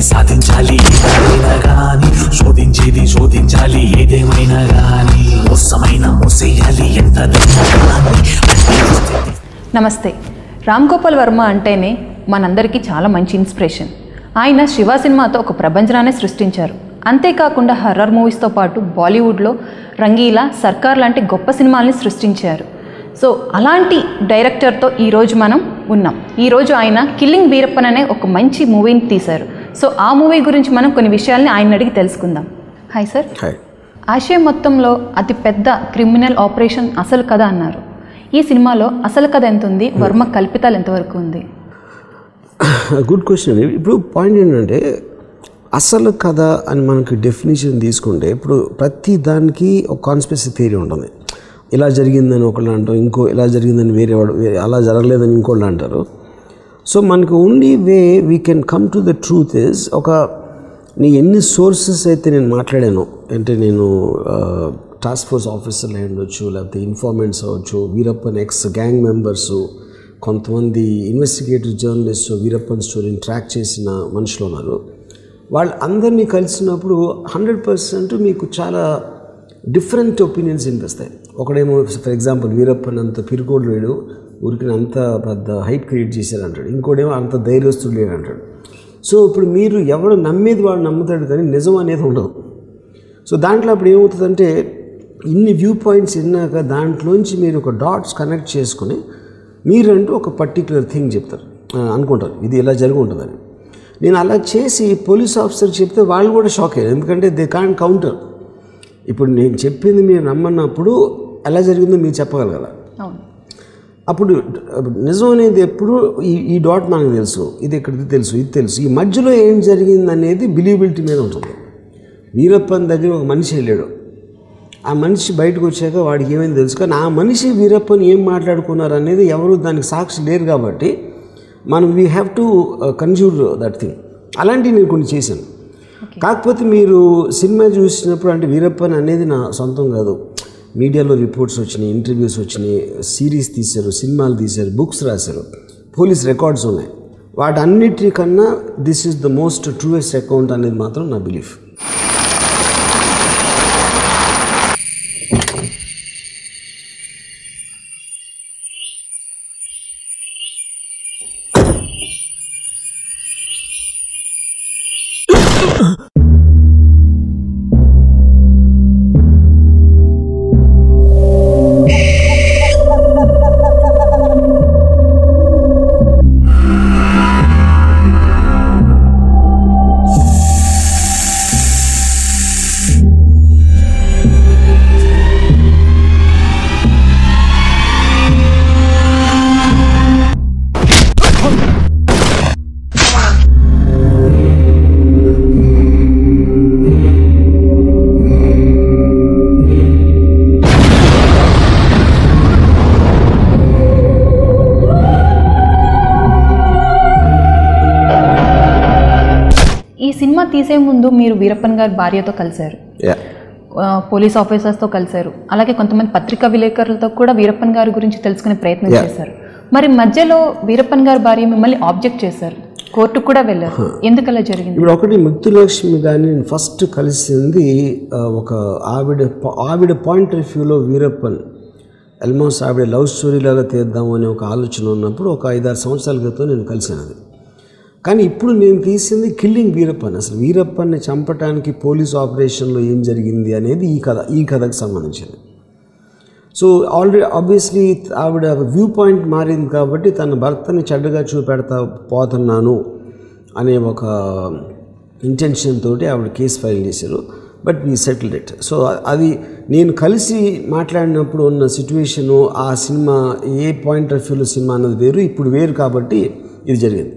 సాధించాలి ఏదైనా కానీ శోధించేది శోధించాలి ఏదేమైనా కానీ మోసమైన మోసేయాలి ఎంత నమస్తే. రామ్ గోపాల్ వర్మ అంటేనే మనందరికీ చాలా మంచి ఇన్స్పిరేషన్. ఆయన శివ సినిమాతో ఒక ప్రపంచనాన్ని సృష్టించారు. అంతేకాకుండా హర్రర్ మూవీస్తో పాటు బాలీవుడ్లో రంగీలా సర్కార్ లాంటి గొప్ప సినిమాల్ని సృష్టించారు. సో అలాంటి డైరెక్టర్తో ఈరోజు మనం ఉన్నాం. ఈరోజు ఆయన కిల్లింగ్ వీరప్పన్ అనే ఒక మంచి మూవీని తీశారు. సో ఆ మూవీ గురించి మనం కొన్ని విషయాల్ని ఆయన అడిగి తెలుసుకుందాం. హాయ్ సార్ ఆసియా మొత్తంలో అతి పెద్ద క్రిమినల్ ఆపరేషన్ అసలు కథ అన్నారు. ఈ సినిమాలో అసలు కథ ఎంత ఉంది? వర్మ కల్పితాలు ఎంతవరకు ఉంది? గుడ్ క్వశ్చన్ ఇప్పుడు పాయింట్ ఏంటంటే అసలు కథ అని మనకి డెఫినేషన్ తీసుకుంటే ఇప్పుడు ప్రతి దానికి ఒక కాన్స్పెసీ థియరీ ఉంటుంది. ఇలా జరిగిందని ఒకళ్ళు అంటారు ఇంకో ఇలా జరిగిందని వేరేవాడు వేరే అలా జరగలేదని ఇంకోళ్ళు అంటారు. సో మనకు only way we can come to the truth is ఒక నీ ఎన్ని సోర్సెస్ అయితే నేను మాట్లాడాను అంటే నేను టాస్క్ ఫోర్స్ ఆఫీసర్లు అయి ఉండొచ్చు లేకపోతే ఇన్ఫార్మెంట్స్ అవ్వచ్చు వీరప్పన్ ఎక్స్ గ్యాంగ్ మెంబర్స్ కొంతమంది ఇన్వెస్టిగేటివ్ జర్నలిస్ట్ వీరప్పన్ స్టోరీని ట్రాక్ చేసిన మనుషులు ఉన్నారు. వాళ్ళు అందరినీ కలిసినప్పుడు హండ్రెడ్ పర్సెంట్ మీకు చాలా డిఫరెంట్ ఒపీనియన్స్ వినిపిస్తాయి ఒకడేమో ఫర్ ఎగ్జాంపుల్ వీరప్పన్ అంత పిరుకోడు లేడు ఊరికి అంత పెద్ద హైప్ క్రియేట్ చేశారు అంటాడు. ఇంకోటేమో అంత ధైర్యస్తుడు లేడు అంటాడు. సో ఇప్పుడు మీరు ఎవడు నమ్మేది వాడు నమ్ముతాడు కానీ నిజం అనేది ఉండదు. సో దాంట్లో అప్పుడు ఏమవుతుందంటే ఇన్ని వ్యూ పాయింట్స్ విన్నాక దాంట్లోంచి మీరు ఒక డాట్స్ కనెక్ట్ చేసుకుని మీరంటూ ఒక పర్టికులర్ థింగ్ చెప్తారు. అనుకుంటారు. ఇది ఇలా జరిగి ఉంటుందని. నేను అలా చేసి పోలీస్ ఆఫీసర్ చెప్తే వాళ్ళు కూడా షాక్ అయ్యారు. ఎందుకంటే దే కాన్ కౌంటర్. ఇప్పుడు నేను చెప్పింది మీరు నమ్మన్నప్పుడు ఎలా జరిగిందో మీరు చెప్పగలగాల అప్పుడు నిజం అనేది ఎప్పుడు ఈ ఈ డాట్ మనకు తెలుసు ఇది ఇక్కడిది తెలుసు ఇది తెలుసు. ఈ మధ్యలో ఏం జరిగింది అనేది బిలీవబిలిటీ మీద ఉంటుంది. వీరప్పన్ దగ్గర ఒక మనిషి వెళ్ళాడు. ఆ మనిషి బయటకు వచ్చాక వాడికి ఏమైంది తెలుసు కానీ ఆ మనిషి వీరప్పన్ ఏం మాట్లాడుకున్నారు అనేది ఎవరు దానికి సాక్షి లేరు కాబట్టి మనం we have to conjure that thing అలాంటివి నేను కొన్ని చేశాను. కాకపోతే మీరు సినిమా చూసినప్పుడు అంటే వీరప్పన్ అనేది నా సొంతం కాదు. మీడియాలో రిపోర్ట్స్ వచ్చినాయి ఇంటర్వ్యూస్ వచ్చినాయి సిరీస్ తీశారు సినిమాలు తీశారు బుక్స్ రాశారు. పోలీస్ రికార్డ్స్ ఉన్నాయి. వాటన్నిటికన్నా this is the most truest account అనేది మాత్రం నా బిలీఫ్ తీసే ముందు మీరు వీరప్పన్ గారి భార్యతో కలిశారు. పోలీస్ ఆఫీసర్స్తో కలిశారు. అలాగే కొంతమంది పత్రికా విలేకరులతో కూడా వీరప్పన్ గారి గురించి తెలుసుకునే ప్రయత్నం. చేశారు. మరి మధ్యలో వీరప్పన్ గారి భార్య మిమ్మల్ని ఆబ్జెక్ట్ చేశారు. కోర్టుకు కూడా వెళ్ళారు. ఎందుకు అలా జరిగింది? ఇప్పుడు ఒకటి ముత్తులక్ష్మి కానీ నేను ఫస్ట్ కలిసింది ఒక ఆవిడ ఆవిడ పాయింట్ ఆఫ్ వ్యూలో వీరప్పన్ ఆల్మోస్ట్ ఆవిడ లవ్ స్టోరీ లాగా తీద్దాం అనే ఒక ఆలోచన ఉన్నప్పుడు ఒక ఐదారు సంవత్సరాల క్రితం నేను కలిసాను అది కానీ ఇప్పుడు నేను తీసింది కిల్లింగ్ వీరప్పన్. అసలు వీరప్పన్ని చంపటానికి పోలీస్ ఆపరేషన్లో ఏం జరిగింది అనేది ఈ కథ ఈ కథకు సంబంధించింది. సో ఆల్రెడీ ఆబ్వియస్లీ ఆవిడ వ్యూ పాయింట్ మారింది కాబట్టి తన భర్తని చెడ్డగా చూపెడతా పోతున్నాను అనే ఒక ఇంటెన్షన్ తోటి ఆవిడ కేసు ఫైల్ చేశారు. But we settled it so అది నేను కలిసి మాట్లాడినప్పుడు ఉన్న సిచ్యువేషను ఆ సినిమా ఏ పాయింట్ ఆఫ్ వ్యూలో సినిమా అన్నది వేరు. ఇప్పుడు వేరు కాబట్టి ఇది జరిగింది.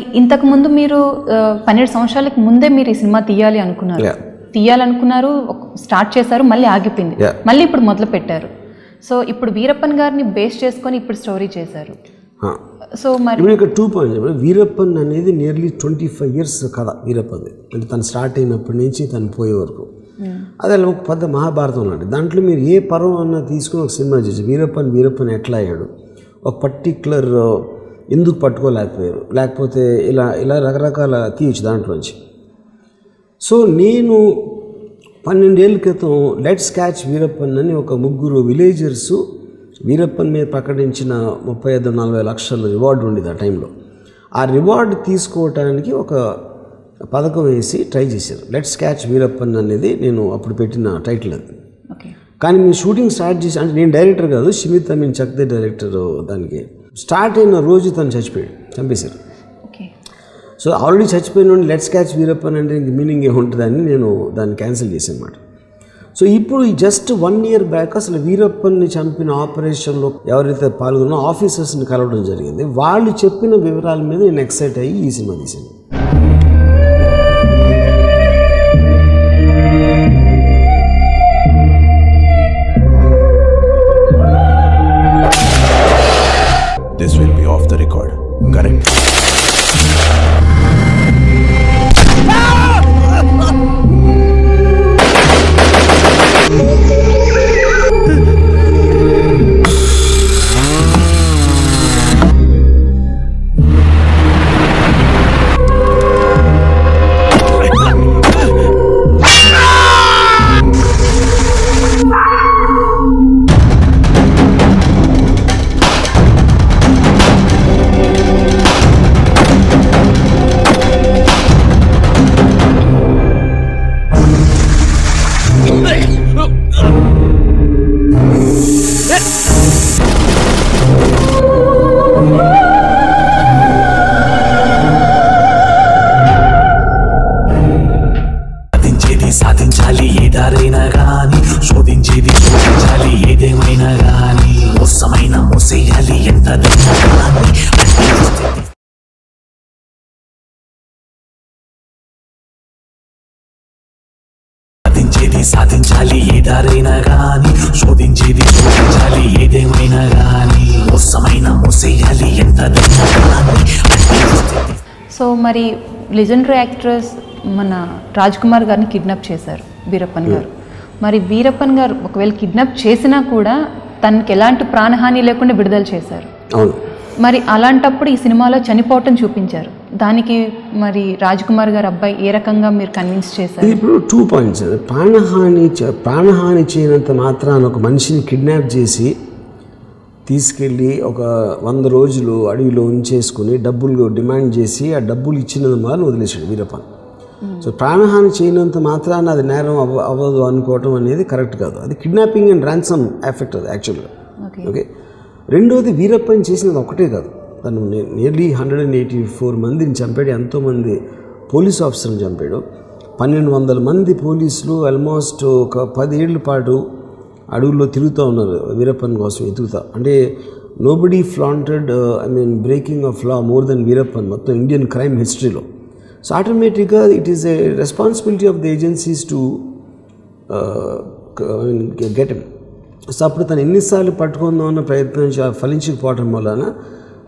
మరి ఇంతకు ముందు మీరు పన్నెండు సంవత్సరాలకు ముందే మీరు ఈ సినిమా తీయాలి అనుకున్నారు. తీయాలనుకున్నారు స్టార్ట్ చేశారు మళ్ళీ ఆగిపోయింది. మళ్ళీ ఇప్పుడు మొదలు పెట్టారు సో ఇప్పుడు వీరప్పన్ గారిని బేస్ చేసుకొని ఇప్పుడు స్టోరీ చేశారు. సో మరి ఇక్కడ టూ ఇప్పుడు వీరప్పన్ అనేది నియర్లీ ట్వంటీ ఫైవ్ ఇయర్స్ కథ వీరప్పన్ది. అంటే తను స్టార్ట్ అయినప్పటి నుంచి తను పోయే వరకు. అదే అలా ఒక పెద్ద మహాభారతం లాంటి దాంట్లో మీరు ఏ పర్వం అన్నా తీసుకుని ఒక సినిమా చేసి వీరప్పన్ వీరప్పన్ ఎట్లా అయ్యాడు? ఒక పర్టిక్యులర్ ఎందుకు పట్టుకోలేకపోయారు? లేకపోతే ఇలా ఇలా రకరకాల తీయచ్చు దాంట్లోంచి. సో నేను పన్నెండేళ్ళ క్రితం లెట్స్ క్యాచ్ వీరప్పన్ అని ఒక ముగ్గురు విలేజర్స్ వీరప్పన్ మీద ప్రకటించిన ముప్పై ఐదు నలభై లక్షల రివార్డు ఉండేది ఆ టైంలో. ఆ రివార్డు తీసుకోవటానికి ఒక పథకం వేసి ట్రై చేశారు. లెట్స్ క్యాచ్ వీరప్పన్ అనేది నేను అప్పుడు పెట్టిన టైటిల్ అది. కానీ నేను షూటింగ్ స్టార్ట్ చేసి అంటే నేను డైరెక్టర్ కాదు షిమిత్ అమీన్ చక్దే డైరెక్టర్ దానికి స్టార్ట్ అయిన రోజు తను చచ్చిపోయాడు చంపేశారు. సో ఆల్రెడీ చచ్చిపోయిన లెట్స్ క్యాచ్ వీరప్పన్ అంటే మీనింగ్ ఏముంటుందని నేను దాన్ని క్యాన్సిల్ చేశాను అనమాట సో ఇప్పుడు జస్ట్ వన్ ఇయర్ బ్యాక్ అసలు వీరప్పన్ని చంపిన ఆపరేషన్లో ఎవరైతే పాల్గొన్నో ఆఫీసర్స్ని కలవడం జరిగింది. వాళ్ళు చెప్పిన వివరాల మీద నేను ఎక్సైట్ అయ్యి ఈ సినిమా తీశాను. సాధించేది సాధించాలి ఏ దారైనా గాని శోధించేది శోధించాలి ఏదేమైనా గాని. మోసమైన మోసేయాలి ఎంత సో మరి లెజెండరీ యాక్ట్రెస్ మన రాజ్ కుమార్ గారిని కిడ్నాప్ చేశారు వీరప్పన్ గారు. మరి వీరప్పన్ గారు ఒకవేళ కిడ్నాప్ చేసినా కూడా తనకి ఎలాంటి ప్రాణహాని లేకుండా విడుదల చేశారు. అవును. మరి అలాంటప్పుడు ఈ సినిమాలో చనిపోవటం చూపించారు. దానికి మరి రాజ్ కుమార్ గారు అబ్బాయి ఏ రకంగా మీరు కన్విన్స్ చేశారు? ఇప్పుడు టూ పాయింట్స్ ప్రాణహాని ప్రాణహాని చేయనంత మాత్రాన ఒక మనిషిని కిడ్నాప్ చేసి తీసుకెళ్ళి ఒక వంద రోజులు అడవిలో ఉంచేసుకుని డబ్బులు డిమాండ్ చేసి ఆ డబ్బులు ఇచ్చినందు మాత్రం వదిలేశాడు వీరప్పన్. సో ప్రాణహాని చేయనంత మాత్రాన అది నేరం అవ్వ అవ్వదు అనుకోవటం అనేది కరెక్ట్ కాదు. అది కిడ్నాపింగ్ అండ్ ర్యాన్సమ్ ఎఫెక్ట్ అది యాక్చువల్గా ఓకే ఓకే రెండోది వీరప్పన్ చేసినది ఒకటే కాదు. తను nearly hundred and eighty four మందిని చంపాడు ఎంతోమంది పోలీస్ ఆఫీసర్ని చంపాడు. పన్నెండు వందల మంది పోలీసులు ఆల్మోస్ట్ ఒక పదేళ్ళ పాటు అడవుల్లో తిరుగుతూ ఉన్నారు వీరప్పన్ కోసం ఎదుగుతా అంటే nobody flaunted I mean breaking of law more than Veerappan మొత్తం ఇండియన్ క్రైమ్ హిస్టరీలో సో ఆటోమేటిక్గా it is a responsibility of the agencies to get so అప్పుడు తను ఎన్నిసార్లు పట్టుకుందామన్న ప్రయత్నం ఫలించకపోవటం వలన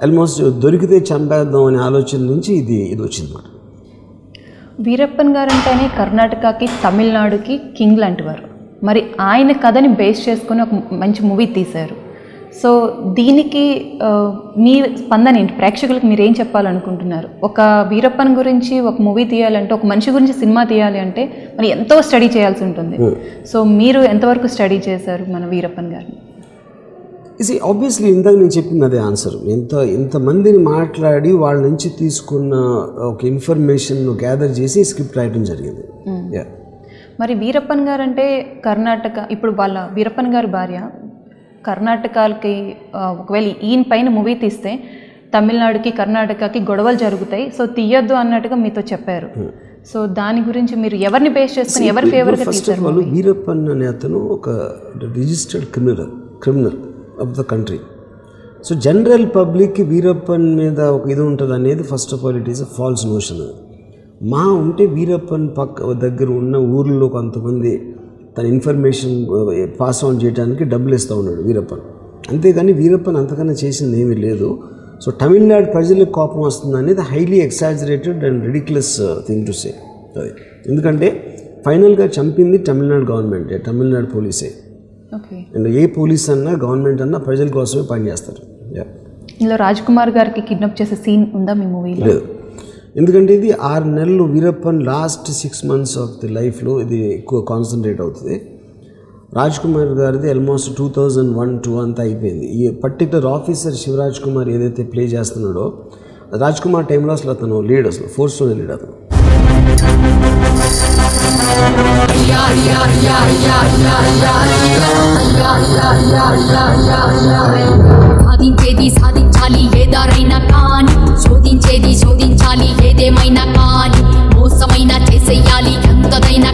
ఆల్మోస్ట్ దొరికితే చంపేద్దాం అనే ఆలోచన నుంచి ఇది ఇది వచ్చిందన్నమాట. వీరప్పన్ గారు అంటేనే కర్ణాటకకి తమిళనాడుకి కింగ్ లాంటి వారు. మరి ఆయన కథని బేస్ చేసుకొని ఒక మంచి మూవీ తీశారు. సో దీనికి మీ స్పందన ఏంటి? ప్రేక్షకులకు మీరు ఏం చెప్పాలనుకుంటున్నారు? ఒక వీరప్పన్ గురించి ఒక మూవీ తీయాలంటే ఒక మనిషి గురించి సినిమా తీయాలి అంటే మరి ఎంతో స్టడీ చేయాల్సి ఉంటుంది. సో మీరు ఎంతవరకు స్టడీ చేశారు మన వీరప్పన్ గారిని? ఇది ఆబ్వియస్లీ ఇందాక నేను చెప్పింది అదే ఆన్సర్ ఎంత ఇంతమందిని మాట్లాడి వాళ్ళ నుంచి తీసుకున్న ఒక ఇన్ఫర్మేషన్ గ్యాదర్ చేసి స్క్రిప్ట్ రాయడం జరిగింది. యా మరి వీరప్పన్ గారు అంటే కర్ణాటక ఇప్పుడు వాళ్ళ వీరప్పన్ గారి భార్య కర్ణాటకకి ఆ, ఒకవేళ ఈయన పైన మూవీ తీస్తే తమిళనాడుకి కర్ణాటకకి గొడవలు జరుగుతాయి. సో తీయొద్దు అన్నట్టుగా మీతో చెప్పారు. సో దాని గురించి మీరు ఎవరిని బేస్ చేసుకుని ఎవరి ఫేవర్గా ఫస్ట్ తీశారు ఆఫ్ ఆల్ వీరప్పన్ అనే అతను ఒక registered criminal criminal of the country so general పబ్లిక్కి వీరప్పన్ మీద ఒక ఇది ఉంటుంది అనేది first of all it is a false notion మా ఉంటే వీరప్పన్ పక్క దగ్గర ఉన్న ఊర్లో కొంతమంది తన ఇన్ఫర్మేషన్ పాస్ ఆన్ చేయడానికి డబ్బులు ఇస్తూ ఉన్నాడు వీరప్పన్ అంతేగాని వీరప్పన్ అంతకన్నా చేసింది ఏమీ లేదు. సో తమిళనాడు ప్రజలకు కోపం వస్తుంది అనేది highly exaggerated and ridiculous thing to say అది. ఎందుకంటే ఫైనల్గా చంపింది తమిళనాడు గవర్నమెంటే తమిళనాడు పోలీసే అండ్ ఏ పోలీస్ అన్నా గవర్నమెంట్ అన్నా ప్రజల కోసమే పనిచేస్తారు. ఇందులో రాజ్ కుమార్ గారికి కిడ్నాప్ చేసే సీన్ ఉందా మీ మూవీలో లేదు. ఎందుకంటే ఇది ఆరు నెలలు Veerappan last six months of the లైఫ్లో ఇది ఎక్కువ కాన్సన్ట్రేట్ అవుతుంది. రాజ్ కుమార్ గారిది almost two thousand one two అంతా అయిపోయింది. ఈ పర్టికులర్ ఆఫీసర్ శివరాజ్ కుమార్ ఏదైతే ప్లే చేస్తున్నాడో రాజ్ కుమార్ టైంలో అసలు అతను లీడ్ అసలు ఫోర్స్లోనే లీడ్ అతను. సాధించేది సాధించాలి ఏదారైనా కానీ. శోధించేది శోధించాలి ఏదేమైనా కానీ. మోసమైనా చేసేయాలి ఎంతదైనా